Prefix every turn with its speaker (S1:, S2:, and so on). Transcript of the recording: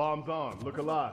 S1: Bombs on. Look alive.